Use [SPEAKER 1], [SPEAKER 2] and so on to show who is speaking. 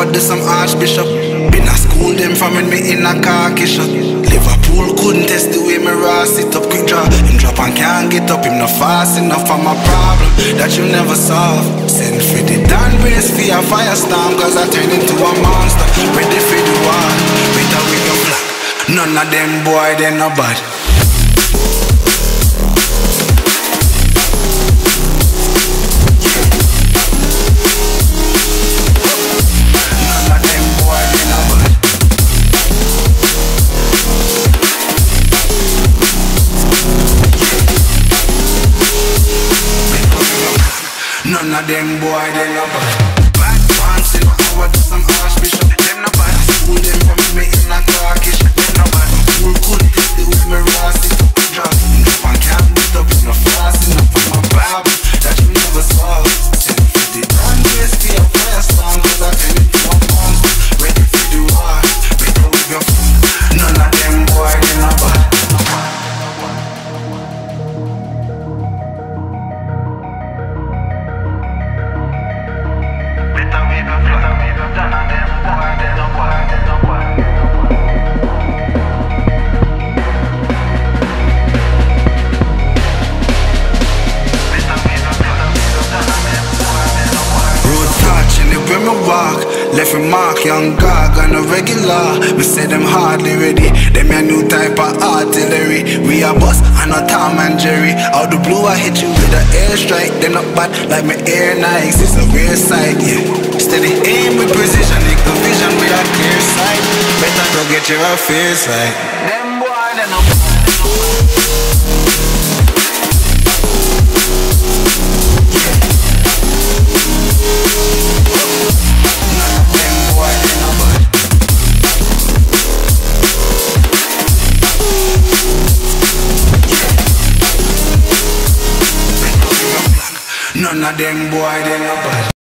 [SPEAKER 1] I do some archbishop. Been a school them from me in a khaki shot. Liverpool couldn't test the way me rise. It up quick draw. Him drop and can't get up, him no fast enough. for my problem that you never solve. Send for the Dan brace for a firestorm, cause I turn into a None of them boy, they no bad. None of them boy, they no bad. Left a mark, young gog on a regular. Me say them hardly ready. Them a new type of artillery. We a boss, I know Tom and Jerry. Out the blue I hit you with a airstrike. Them not bad like my air Nikes. It's a rare sight, yeah. Steady aim with precision. Nigga vision with a clear sight. Better go get your affairs right.
[SPEAKER 2] Them boy, they no
[SPEAKER 1] None of them boy, they no bad.